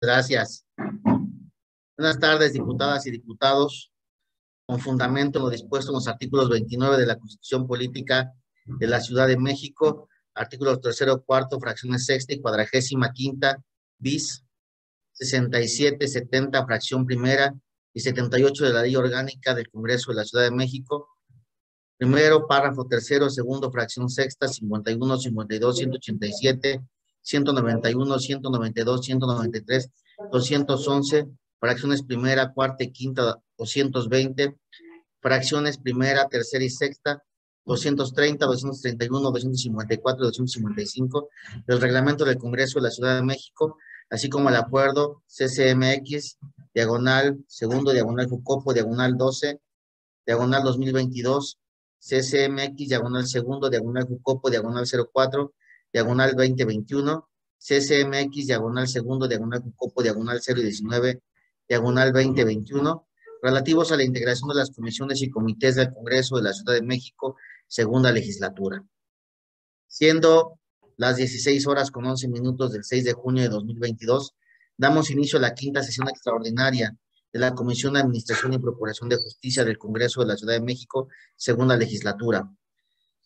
Gracias. Buenas tardes, diputadas y diputados. Con fundamento en lo dispuesto en los artículos 29 de la Constitución Política de la Ciudad de México, artículos tercero, cuarto, fracciones sexta y cuadragésima quinta, bis, 67, 70, fracción primera y 78 de la Ley Orgánica del Congreso de la Ciudad de México. Primero, párrafo tercero, segundo, fracción sexta, 51, 52, 187, 191, 192, 193, 211, fracciones primera, cuarta y quinta, 220, fracciones primera, tercera y sexta, 230, 231, 254, 255 del reglamento del Congreso de la Ciudad de México, así como el acuerdo CCMX, diagonal segundo, diagonal Jucopo, diagonal 12, diagonal 2022, CCMX, diagonal segundo, diagonal Jucopo, diagonal 04, diagonal 2021, CCMX, diagonal segundo, diagonal Jucopo, diagonal 019, diagonal 2021, relativos a la integración de las comisiones y comités del Congreso de la Ciudad de México, segunda legislatura. Siendo las 16 horas con 11 minutos del 6 de junio de 2022, damos inicio a la quinta sesión extraordinaria de la Comisión de Administración y Procuración de Justicia del Congreso de la Ciudad de México, segunda legislatura.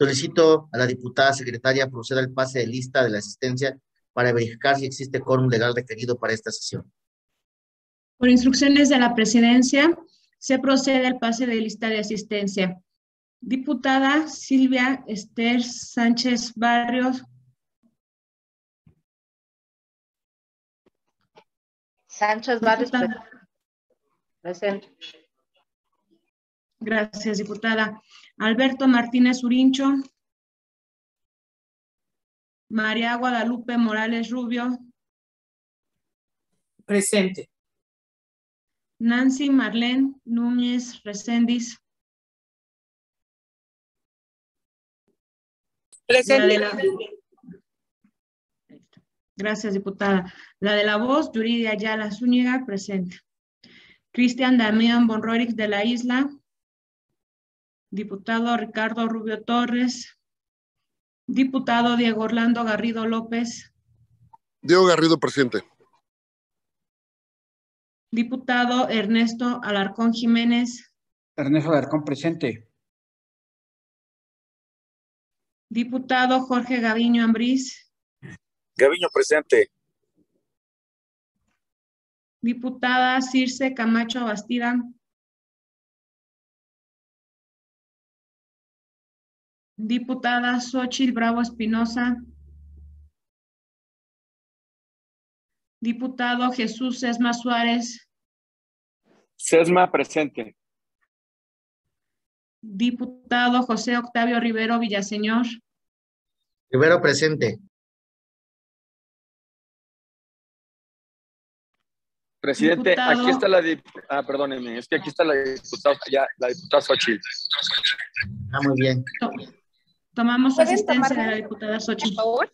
Solicito a la diputada secretaria proceda al pase de lista de la asistencia para verificar si existe quórum legal requerido para esta sesión. Por instrucciones de la presidencia, se procede al pase de lista de asistencia. Diputada Silvia Esther Sánchez Barrios. Sánchez Barrios. Presente. Gracias, diputada. Alberto Martínez Urincho. María Guadalupe Morales Rubio. Presente. Nancy Marlene Núñez Recendis. Presente. Gracias, diputada. La de la voz, Yuridia Ayala Zúñiga, presente. Cristian Damián Bonroerix de la Isla. Diputado Ricardo Rubio Torres. Diputado Diego Orlando Garrido López. Diego Garrido, presente. Diputado Ernesto Alarcón Jiménez. Ernesto Alarcón, presente. Diputado Jorge Gaviño Ambrís. Gaviño, presente. Diputada Circe Camacho Bastida. Diputada Xochil Bravo Espinosa. Diputado Jesús Sesma Suárez. Sesma, presente. Diputado José Octavio Rivero Villaseñor. Rivero, presente. Presidente, Diputado. aquí está la diputada, ah, perdóneme, es que aquí está la diputada, ya, la diputada Xochitl. Ah, muy bien. Tomamos ¿Pueden asistencia de la diputada Por Xochitl. favor.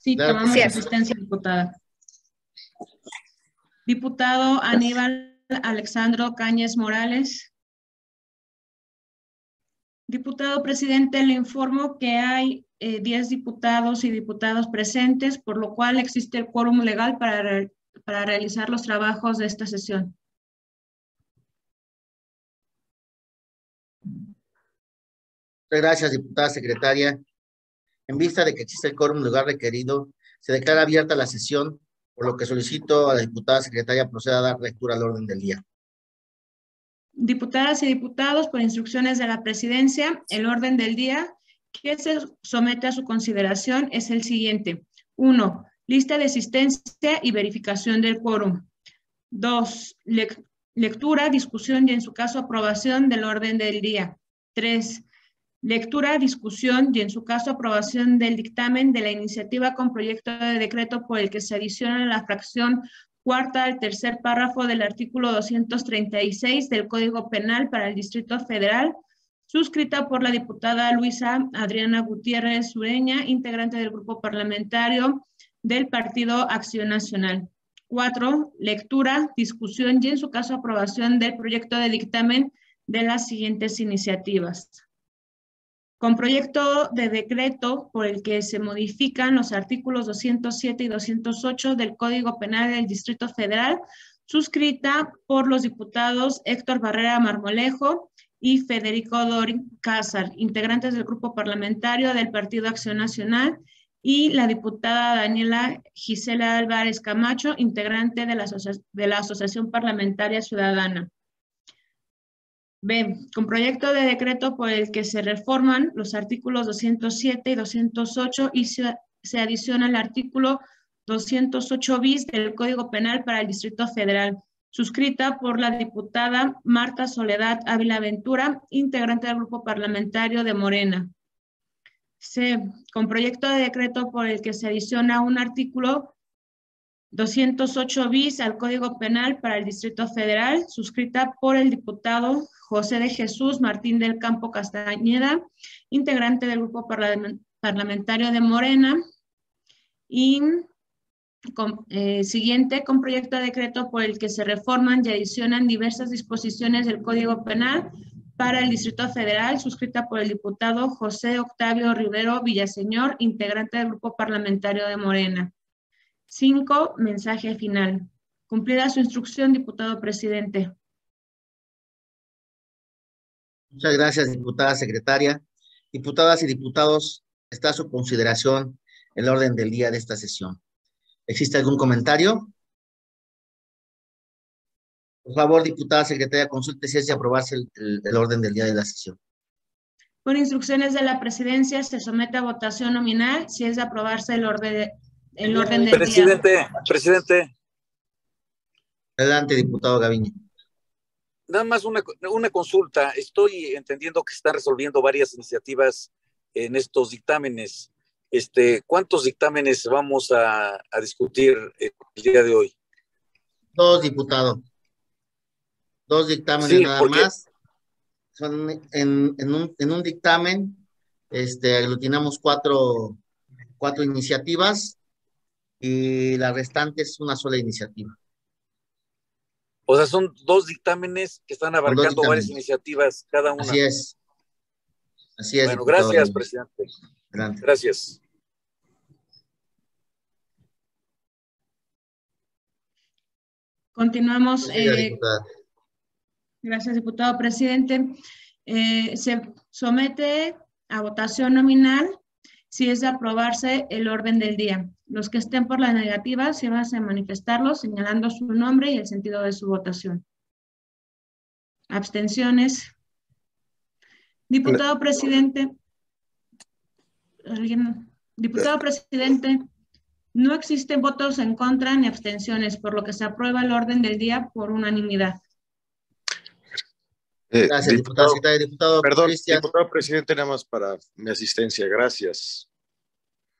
Sí, Claro. tomamos Sí. asistencia, diputada. Diputado Aníbal Alexandro Cáñez Morales. Diputado presidente, le informo que hay eh, 10 diputados y diputadas presentes, por lo cual existe el quórum legal para, re- para realizar los trabajos de esta sesión. Gracias, diputada secretaria. En vista de que existe el quórum lugar requerido, se declara abierta la sesión, por lo que solicito a la diputada secretaria proceda a dar lectura al orden del día. Diputadas y diputados, por instrucciones de la presidencia, el orden del día que se somete a su consideración es el siguiente. Uno, lista de asistencia y verificación del quórum. Dos, lec- lectura, discusión y en su caso aprobación del orden del día. Tres, lectura, discusión y en su caso aprobación del dictamen de la iniciativa con proyecto de decreto por el que se adiciona la fracción cuarta al tercer párrafo del artículo 236 del Código Penal para el Distrito Federal, suscrita por la diputada Luisa Adriana Gutiérrez Ureña, integrante del grupo parlamentario del Partido Acción Nacional. Cuatro, lectura, discusión y en su caso aprobación del proyecto de dictamen de las siguientes iniciativas. Con proyecto de decreto por el que se modifican los artículos 207 y 208 del Código Penal del Distrito Federal, suscrita por los diputados Héctor Barrera Marmolejo y Federico Dorin Cázar, integrantes del grupo parlamentario del Partido Acción Nacional, y la diputada Daniela Gisela Álvarez Camacho, integrante de la, de la Asociación Parlamentaria Ciudadana. B. Con proyecto de decreto por el que se reforman los artículos 207 y 208 y se, se adiciona el artículo 208 bis del Código Penal para el Distrito Federal, suscrita por la diputada Marta Soledad Ávila Ventura, integrante del Grupo Parlamentario de Morena. C. Con proyecto de decreto por el que se adiciona un artículo 208 bis al Código Penal para el Distrito Federal, suscrita por el diputado José de Jesús Martín del Campo Castañeda, integrante del Grupo Parlamentario de Morena. Y eh, siguiente, con proyecto de decreto por el que se reforman y adicionan diversas disposiciones del Código Penal para el Distrito Federal, suscrita por el diputado José Octavio Rivero Villaseñor, integrante del Grupo Parlamentario de Morena. Cinco, mensaje final. Cumplida su instrucción, diputado presidente. Muchas gracias, diputada secretaria. Diputadas y diputados, está a su consideración el orden del día de esta sesión. ¿Existe algún comentario? Por favor, diputada secretaria, consulte si es de aprobarse el, orden del día de la sesión. Por instrucciones de la presidencia, se somete a votación nominal si es de aprobarse el orden, el orden del presidente, día. Presidente, presidente. Adelante, diputado Gaviño. Nada más una, una consulta. Estoy entendiendo que están resolviendo varias iniciativas en estos dictámenes. Este, ¿Cuántos dictámenes vamos a, a discutir el día de hoy? Dos, diputado. Dos dictámenes nada más. Son en, en, un, en un dictamen, este, aglutinamos cuatro, cuatro iniciativas y la restante es una sola iniciativa. O sea, son dos dictámenes que están abarcando varias iniciativas cada una. Así es. Así es. Bueno, gracias, presidente. Gracias. Continuamos. Eh, gracias, diputado presidente. Eh, se somete a votación nominal si es de aprobarse el orden del día. Los que estén por la negativa, se van a manifestarlo señalando su nombre y el sentido de su votación. Abstenciones. Diputado presidente. ¿Alguien? Diputado presidente. No existen votos en contra ni abstenciones, por lo que se aprueba el orden del día por unanimidad. Eh, Gracias, diputado, diputado, Perdón, diputado presidente, nada más para mi asistencia. Gracias.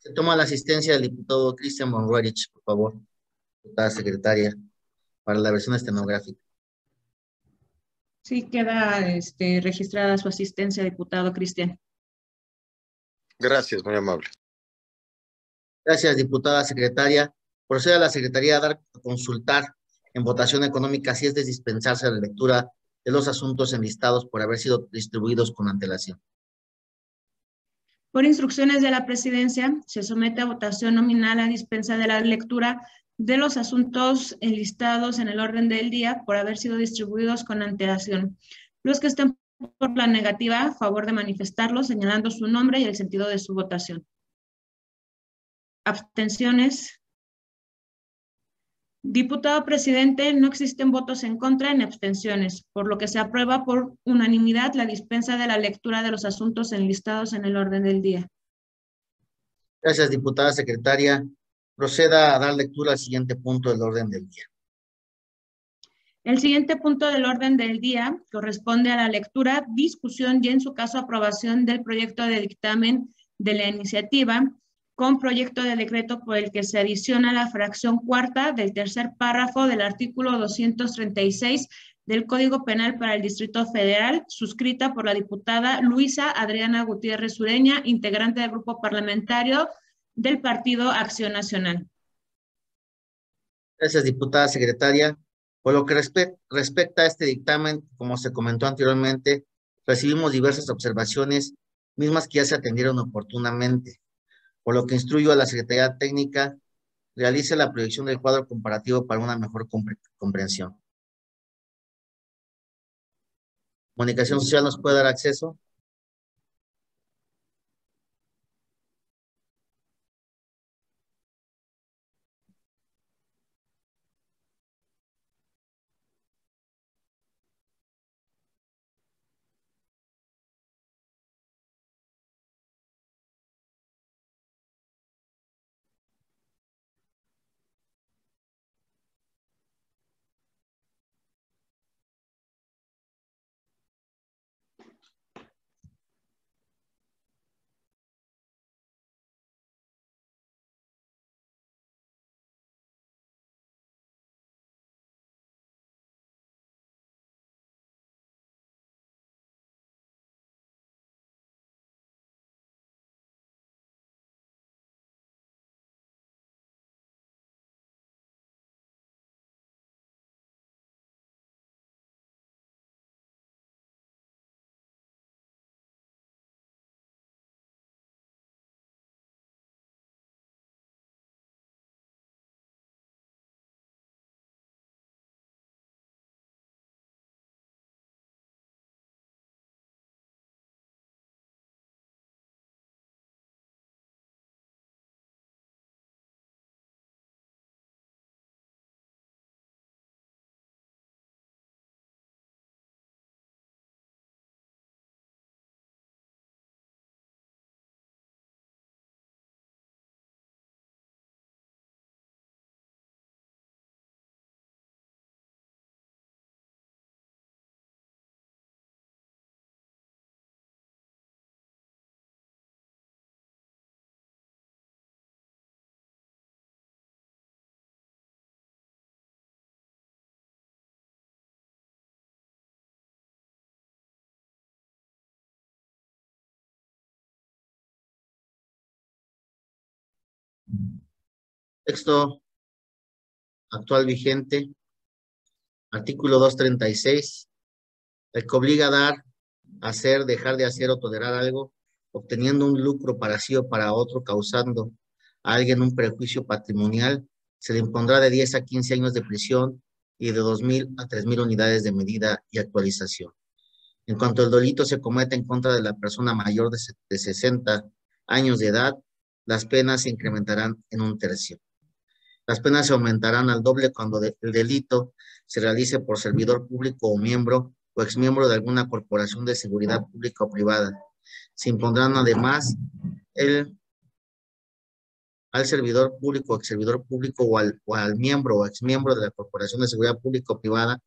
Se toma la asistencia del diputado Cristian Monroerich, por favor, diputada secretaria, para la versión estenográfica. Sí, queda este, registrada su asistencia, diputado Cristian. Gracias, muy amable. Gracias, diputada secretaria. Procede a la Secretaría a dar a consultar en votación económica si es de dispensarse la lectura de los asuntos enlistados por haber sido distribuidos con antelación. Por instrucciones de la presidencia, se somete a votación nominal a dispensa de la lectura de los asuntos enlistados en el orden del día por haber sido distribuidos con antelación. Los que estén por la negativa, a favor de manifestarlo, señalando su nombre y el sentido de su votación. Abstenciones. Diputado presidente, no existen votos en contra ni abstenciones, por lo que se aprueba por unanimidad la dispensa de la lectura de los asuntos enlistados en el orden del día. Gracias, diputada secretaria. Proceda a dar lectura al siguiente punto del orden del día. El siguiente punto del orden del día corresponde a la lectura, discusión y en su caso aprobación del proyecto de dictamen de la iniciativa con proyecto de decreto por el que se adiciona la fracción cuarta del tercer párrafo del artículo 236 del Código Penal para el Distrito Federal, suscrita por la diputada Luisa Adriana Gutiérrez Ureña, integrante del grupo parlamentario del Partido Acción Nacional. Gracias, diputada secretaria. Por lo que respecta a este dictamen, como se comentó anteriormente, recibimos diversas observaciones mismas que ya se atendieron oportunamente, por lo que instruyo a la Secretaría Técnica realice la proyección del cuadro comparativo para una mejor comprensión. Comunicación Social nos puede dar acceso. Texto actual vigente, artículo 236, el que obliga a dar, hacer, dejar de hacer o tolerar algo, obteniendo un lucro para sí o para otro, causando a alguien un prejuicio patrimonial, se le impondrá de 10 a 15 años de prisión y de 2.000 a 3.000 unidades de medida y actualización. En cuanto el delito se comete en contra de la persona mayor de 60 años de edad, las penas se incrementarán en un tercio. Las penas se aumentarán al doble cuando el delito se realice por servidor público o miembro o exmiembro de alguna corporación de seguridad pública o privada. Se impondrán además al servidor público, ex servidor público o al, o al miembro o exmiembro de la corporación de seguridad pública o privada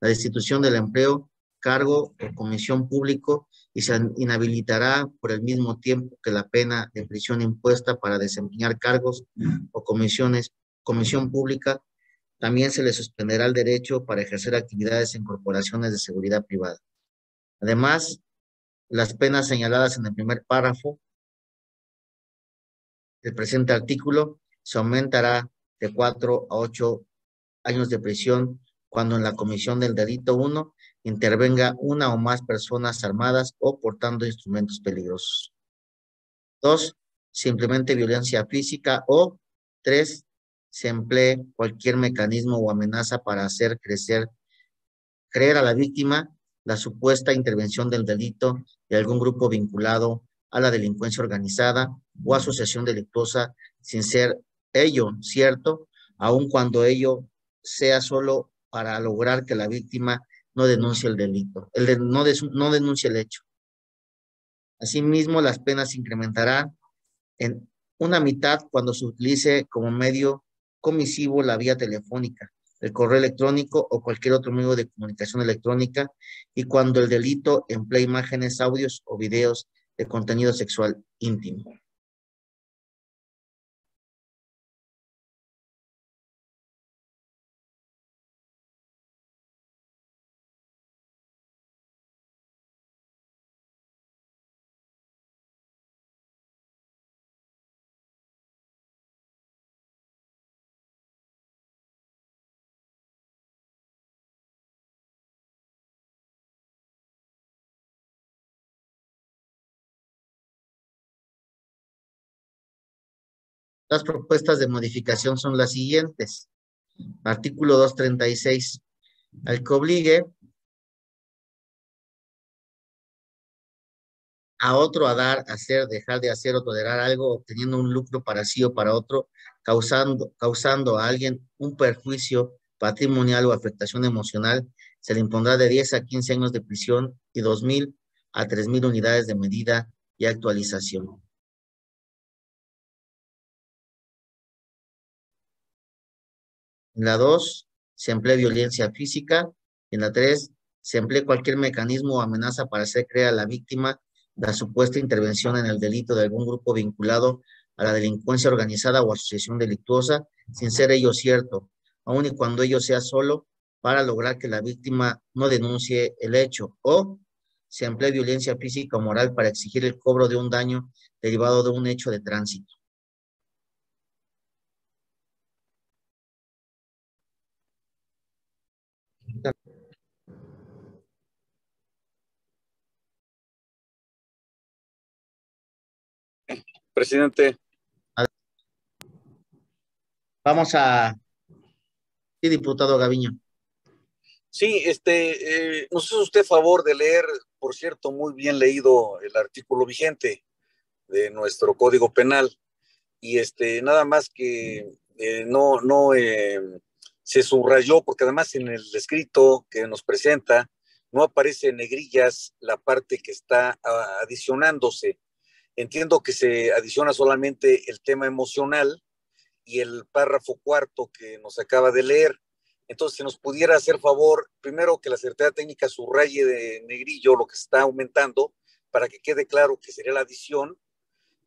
la destitución del empleo, cargo o comisión público y se inhabilitará por el mismo tiempo que la pena de prisión impuesta para desempeñar cargos o comisiones comisión pública, también se le suspenderá el derecho para ejercer actividades en corporaciones de seguridad privada. Además, las penas señaladas en el primer párrafo del presente artículo se aumentará de cuatro a ocho años de prisión cuando en la comisión del delito 1 intervenga una o más personas armadas o portando instrumentos peligrosos. Dos, simplemente violencia física o tres, se emplee cualquier mecanismo o amenaza para hacer crecer, creer a la víctima la supuesta intervención del delito de algún grupo vinculado a la delincuencia organizada o asociación delictuosa sin ser ello cierto, aun cuando ello sea solo para lograr que la víctima no denuncie el delito, el no, no denuncie el hecho. Asimismo, las penas incrementarán en una mitad cuando se utilice como medio comisivo la vía telefónica, el correo electrónico o cualquier otro medio de comunicación electrónica y cuando el delito emplea imágenes, audios o videos de contenido sexual íntimo. Las propuestas de modificación son las siguientes. Artículo 236. Al que obligue a otro a dar, hacer, dejar de hacer o tolerar algo, obteniendo un lucro para sí o para otro, causando, causando a alguien un perjuicio patrimonial o afectación emocional, se le impondrá de 10 a 15 años de prisión y 2.000 a 3.000 unidades de medida y actualización. En la 2, se emplea violencia física. En la 3, se emplea cualquier mecanismo o amenaza para hacer creer a la víctima la supuesta intervención en el delito de algún grupo vinculado a la delincuencia organizada o asociación delictuosa, sin ser ello cierto, aun y cuando ello sea solo para lograr que la víctima no denuncie el hecho o se emplee violencia física o moral para exigir el cobro de un daño derivado de un hecho de tránsito. Presidente. Vamos a... Sí, diputado Gaviño. Sí, este, eh, nos hizo usted favor de leer, por cierto, muy bien leído el artículo vigente de nuestro Código Penal. Y este, nada más que eh, no, no eh, se subrayó, porque además en el escrito que nos presenta no aparece en negrillas la parte que está adicionándose. Entiendo que se adiciona solamente el tema emocional y el párrafo cuarto que nos acaba de leer. Entonces, si nos pudiera hacer favor, primero que la Secretaría Técnica subraye de negrillo lo que está aumentando para que quede claro que sería la adición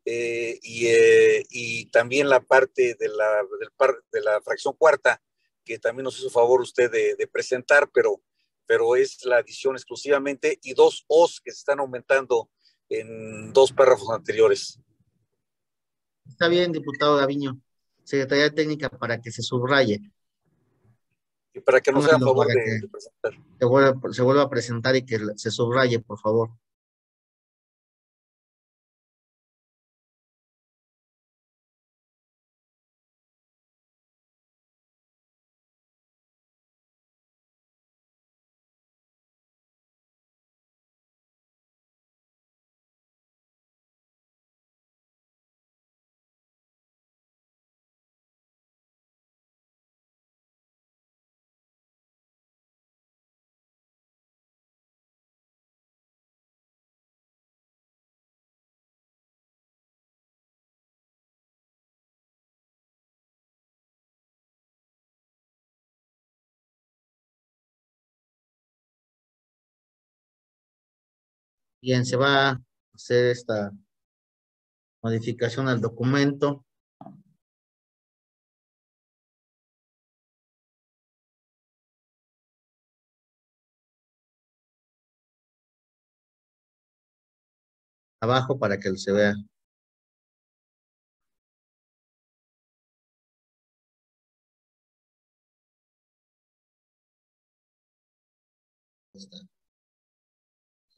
eh, y, eh, y, también la parte de la, del par, de la fracción cuarta que también nos hizo favor usted de, de, presentar, pero, pero es la adición exclusivamente y dos O's que se están aumentando en dos párrafos anteriores. Está bien, diputado Gaviño. Secretaría Técnica para que se subraye. Y para que nos sea favor de, de, presentar. Se vuelva, se vuelva a presentar y que se subraye, por favor. Bien, se va a hacer esta modificación al documento. Abajo para que se vea.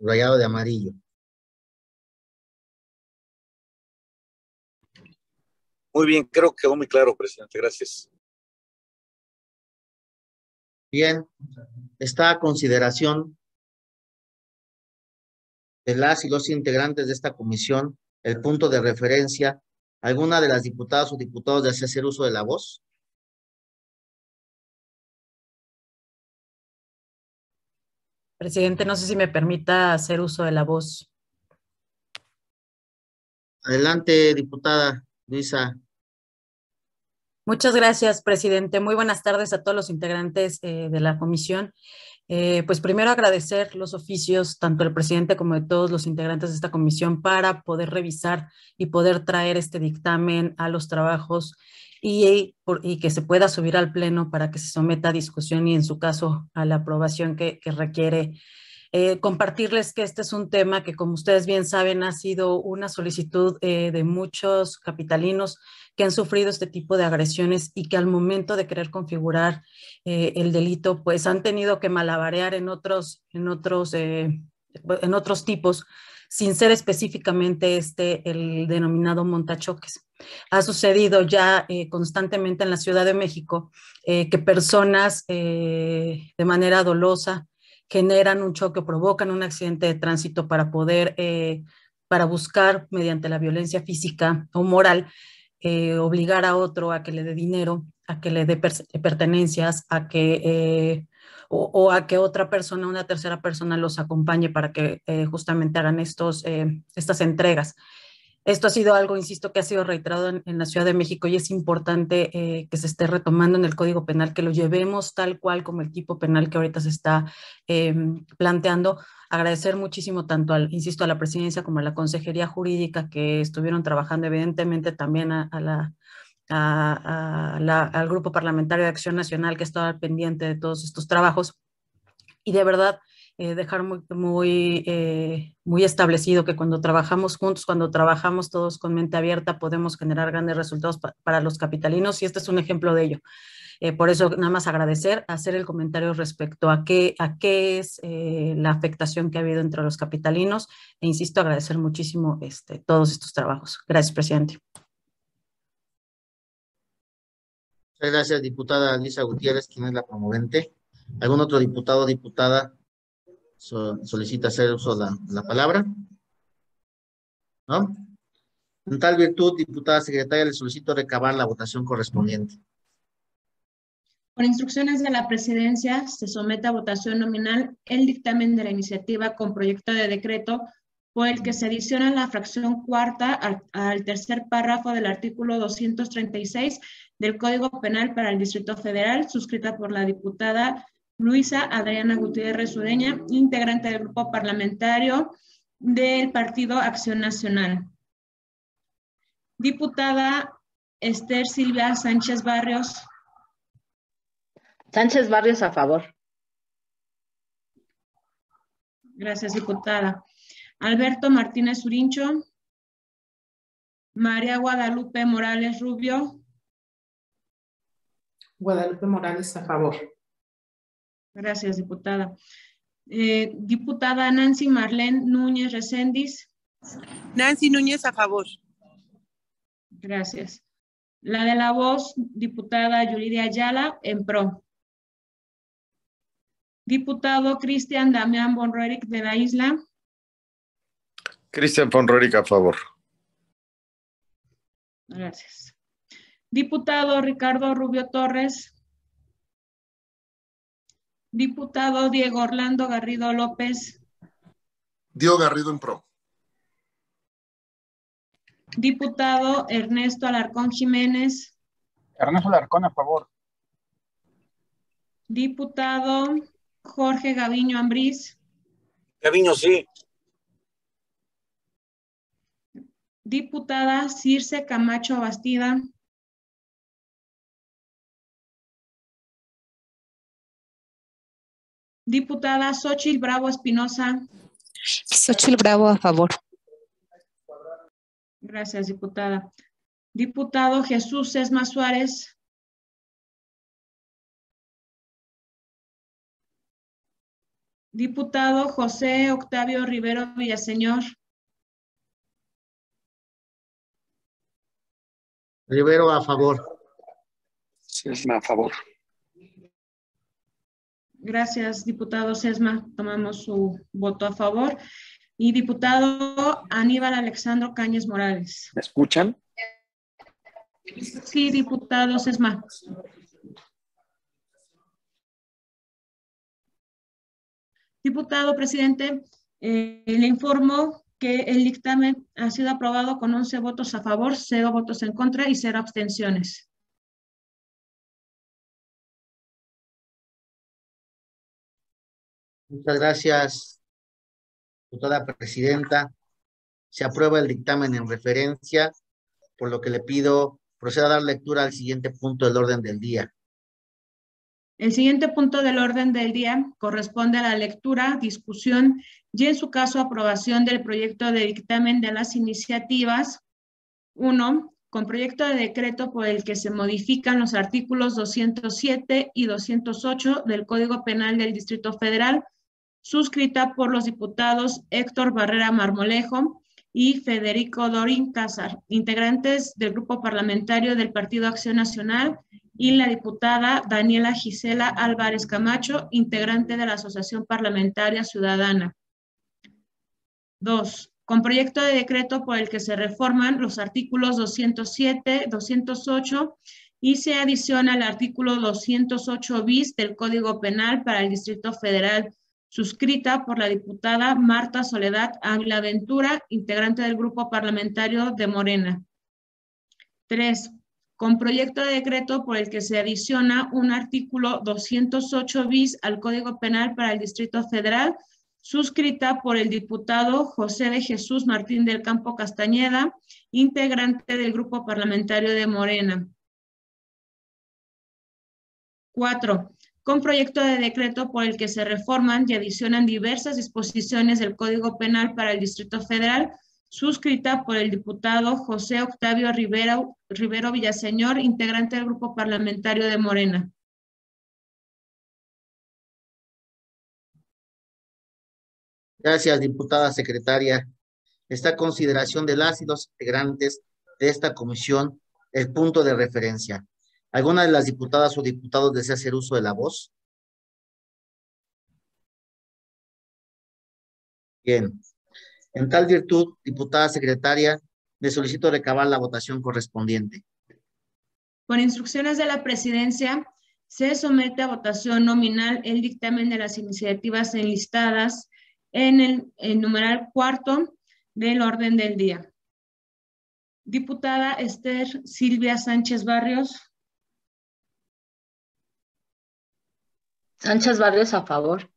Rayado de amarillo. Muy bien, creo que quedó muy claro, presidente. Gracias. Bien, está a consideración de las y los integrantes de esta comisión el punto de referencia. ¿Alguna de las diputadas o diputados desea hacer uso de la voz? Presidente, no sé si me permita hacer uso de la voz. Adelante, diputada Luisa. Muchas gracias, presidente. Muy buenas tardes a todos los integrantes eh, de la comisión. Eh, pues primero agradecer los oficios, tanto del presidente como de todos los integrantes de esta comisión, para poder revisar y poder traer este dictamen a los trabajos y, y, que se pueda subir al Pleno para que se someta a discusión y en su caso a la aprobación que requiere. Eh, compartirles que este es un tema que, como ustedes bien saben, ha sido una solicitud eh, de muchos capitalinos que han sufrido este tipo de agresiones y que al momento de querer configurar eh, el delito, pues han tenido que malabarear en otros, en otros, en otros tipos sin ser específicamente este el denominado montachoques. Ha sucedido ya constantemente en la Ciudad de México eh, que personas de manera dolosa generan un choque, provocan un accidente de tránsito para poder, para buscar mediante la violencia física o moral, obligar a otro a que le dé dinero, a que le dé pertenencias, a que o, a que otra persona, una tercera persona los acompañe para que eh, justamente hagan estos, eh, estas entregas. Esto ha sido algo, insisto, que ha sido reiterado en, la Ciudad de México y es importante eh, que se esté retomando en el Código Penal, que lo llevemos tal cual como el tipo penal que ahorita se está planteando. Agradecer muchísimo tanto, al, insisto, a la presidencia como a la Consejería Jurídica que estuvieron trabajando, evidentemente también a la al Grupo Parlamentario de Acción Nacional que estaba pendiente de todos estos trabajos y de verdad eh, dejar muy, muy, eh, muy establecido que cuando trabajamos juntos, cuando trabajamos todos con mente abierta, podemos generar grandes resultados para los capitalinos y este es un ejemplo de ello. Eh, por eso, nada más agradecer, hacer el comentario respecto a qué, a qué es la afectación que ha habido entre los capitalinos e insisto, agradecer muchísimo este, todos estos trabajos. Gracias, presidente. Muchas gracias, diputada Lisa Gutiérrez, quien es la promovente. ¿Algún otro diputado o diputada solicita hacer uso de la, palabra? ¿No? En tal virtud, diputada secretaria, le solicito recabar la votación correspondiente. Por instrucciones de la presidencia, se somete a votación nominal el dictamen de la iniciativa con proyecto de decreto por el que se adiciona la fracción cuarta al, al tercer párrafo del artículo 236 del Código Penal para el Distrito Federal, suscrita por la diputada Luisa Adriana Gutiérrez Ureña, integrante del grupo parlamentario del Partido Acción Nacional. Diputada Esther Silvia Sánchez Barrios. Sánchez Barrios a favor. Gracias, diputada. Alberto Martínez Urincho. María Guadalupe Morales Rubio. Guadalupe Morales, a favor. Gracias, diputada. Eh, diputada Nancy Marlene Núñez Recendis. Nancy Núñez, a favor. Gracias. La de la voz, diputada Yuridia Ayala, en pro. Diputado Cristian Damián Bonroeric de la Isla. Cristian Bonroeric, a favor. Gracias. Diputado Ricardo Rubio Torres. Diputado Diego Orlando Garrido López. Diego Garrido en pro. Diputado Ernesto Alarcón Jiménez. Ernesto Alarcón a favor. Diputado Jorge Gaviño Ambriz. Gaviño, sí. Diputada Circe Camacho Bastida. Diputada Xochil Bravo Espinosa. Xochil Bravo a favor. Gracias, diputada. Diputado Jesús Esma Suárez. Diputado José Octavio Rivero Villaseñor. Rivero a favor. Esma a favor. Gracias, diputado Sesma. Tomamos su voto a favor. Y diputado Aníbal Alexandro Cáñez Morales. ¿Me escuchan? Sí, diputado Sesma. Diputado presidente, eh, le informo que el dictamen ha sido aprobado con 11 votos a favor, 0 votos en contra y 0 abstenciones. Muchas gracias, diputada presidenta. Se aprueba el dictamen en referencia, por lo que le pido proceda a dar lectura al siguiente punto del orden del día. El siguiente punto del orden del día corresponde a la lectura, discusión y en su caso aprobación del proyecto de dictamen de las iniciativas. Uno, con proyecto de decreto por el que se modifican los artículos 207 y 208 del Código Penal del Distrito Federal suscrita por los diputados Héctor Barrera Marmolejo y Federico Dorín Cázar, integrantes del Grupo Parlamentario del Partido Acción Nacional, y la diputada Daniela Gisela Álvarez Camacho, integrante de la Asociación Parlamentaria Ciudadana. Dos, con proyecto de decreto por el que se reforman los artículos 207, 208 y se adiciona el artículo 208 bis del Código Penal para el Distrito Federal, suscrita por la diputada Marta Soledad Ávila Ventura, integrante del Grupo Parlamentario de Morena. Tres, con proyecto de decreto por el que se adiciona un artículo 208 bis al Código Penal para el Distrito Federal, suscrita por el diputado José de Jesús Martín del Campo Castañeda, integrante del Grupo Parlamentario de Morena. Cuatro, con proyecto de decreto por el que se reforman y adicionan diversas disposiciones del Código Penal para el Distrito Federal, suscrita por el diputado José Octavio Rivero, Rivero Villaseñor, integrante del Grupo Parlamentario de Morena. Gracias, diputada secretaria. Esta consideración de las y los integrantes de esta comisión el punto de referencia. ¿Alguna de las diputadas o diputados desea hacer uso de la voz? Bien. En tal virtud, diputada secretaria, le solicito recabar la votación correspondiente. Por instrucciones de la presidencia, se somete a votación nominal el dictamen de las iniciativas enlistadas en el, numeral cuarto del orden del día. Diputada Esther Silvia Sánchez Barrios. Sánchez Barrios a favor.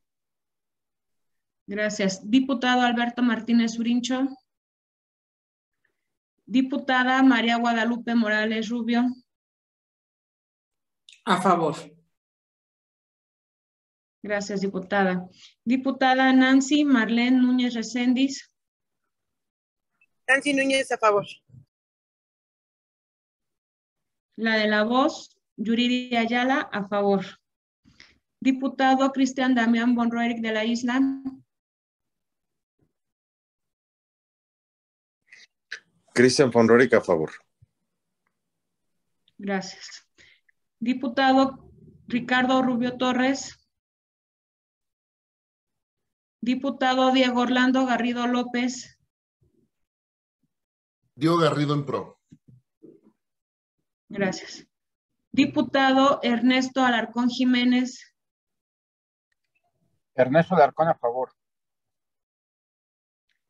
Gracias. Diputado Alberto Martínez Urincho. Diputada María Guadalupe Morales Rubio. A favor. Gracias, diputada. Diputada Nancy Marlene Núñez Recendis. Nancy Núñez, a favor. La de la voz, Yuriri Ayala, a favor. Diputado Cristian Damián Bonroeric de la Isla. Cristian Bonroeric, a favor. Gracias. Diputado Ricardo Rubio Torres. Diputado Diego Orlando Garrido López. Diego Garrido en pro. Gracias. Diputado Ernesto Alarcón Jiménez. Ernesto Alarcón a favor.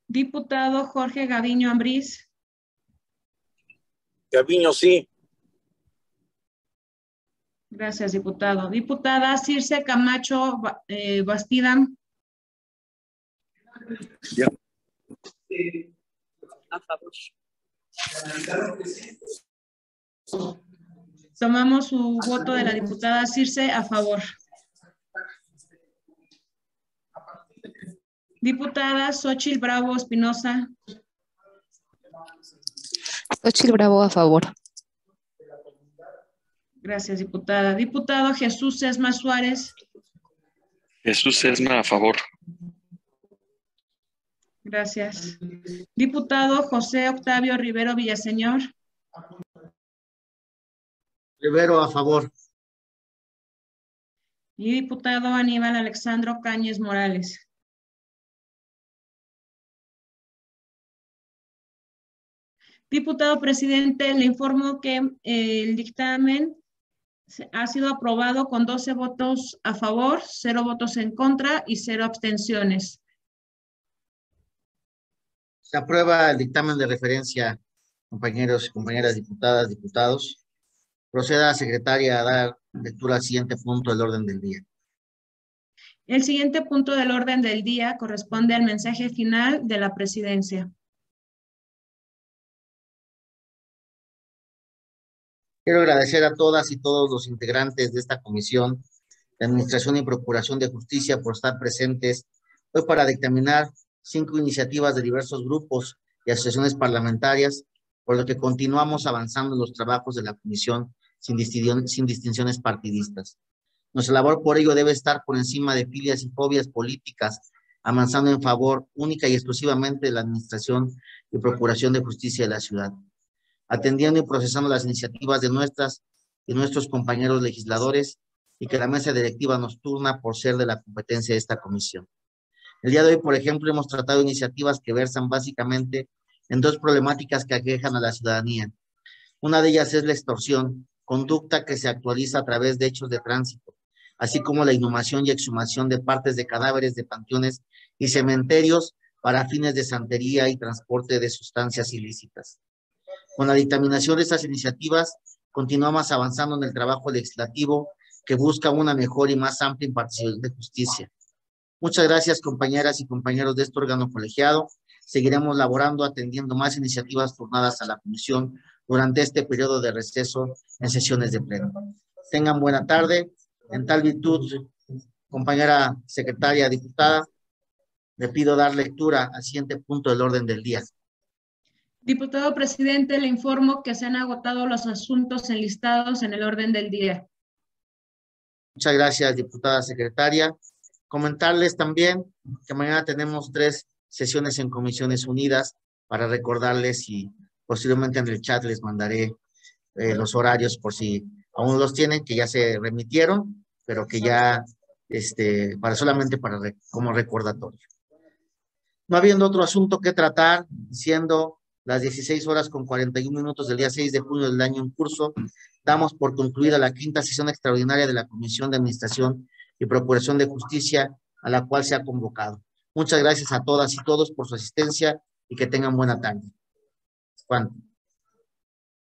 Diputado Jorge Gaviño Ambrís. Gaviño, sí. Gracias, diputado. Diputada Circe Camacho eh, Bastida. Ya. A favor. Tomamos su voto de la diputada Circe a favor. Diputada Xochil Bravo Espinosa. Xochil Bravo a favor. Gracias, diputada. Diputado Jesús Esma Suárez. Jesús Esma a favor. Gracias. Diputado José Octavio Rivero Villaseñor. Rivero a favor. Y diputado Aníbal Alexandro Cáñez Morales. Diputado presidente, le informo que eh, el dictamen ha sido aprobado con 12 votos a favor, 0 votos en contra y 0 abstenciones. Se aprueba el dictamen de referencia, compañeros y compañeras diputadas, diputados. Proceda, secretaria, a dar lectura al siguiente punto del orden del día. El siguiente punto del orden del día corresponde al mensaje final de la presidencia. Quiero agradecer a todas y todos los integrantes de esta comisión de Administración y Procuración de Justicia por estar presentes hoy para dictaminar cinco iniciativas de diversos grupos y asociaciones parlamentarias, por lo que continuamos avanzando en los trabajos de la comisión sin, sin distinciones partidistas. Nuestra labor por ello debe estar por encima de filias y fobias políticas, avanzando en favor única y exclusivamente de la administración y procuración de justicia de la ciudad, atendiendo y procesando las iniciativas de nuestras y nuestros compañeros legisladores y que la mesa directiva nos turna por ser de la competencia de esta comisión. El día de hoy, por ejemplo, hemos tratado iniciativas que versan básicamente en dos problemáticas que aquejan a la ciudadanía. Una de ellas es la extorsión, conducta que se actualiza a través de hechos de tránsito, así como la inhumación y exhumación de partes de cadáveres de panteones y cementerios para fines de santería y transporte de sustancias ilícitas. Con la dictaminación de estas iniciativas, continuamos avanzando en el trabajo legislativo que busca una mejor y más amplia impartición de justicia. Muchas gracias, compañeras y compañeros de este órgano colegiado. Seguiremos laborando, atendiendo más iniciativas turnadas a la comisión durante este periodo de receso en sesiones de pleno. Tengan buena tarde. En tal virtud, compañera secretaria diputada, le pido dar lectura al siguiente punto del orden del día. Diputado presidente, le informo que se han agotado los asuntos enlistados en el orden del día. Muchas gracias, diputada secretaria. Comentarles también que mañana tenemos tres sesiones en comisiones unidas para recordarles y posiblemente en el chat les mandaré eh, los horarios por si aún los tienen, que ya se remitieron pero que ya, este, para solamente para como recordatorio. No habiendo otro asunto que tratar, siendo las 16 horas con 41 minutos del día 6 de junio del año en curso, damos por concluida la quinta sesión extraordinaria de la Comisión de Administración y Procuración de Justicia a la cual se ha convocado. Muchas gracias a todas y todos por su asistencia y que tengan buena tarde. Juan.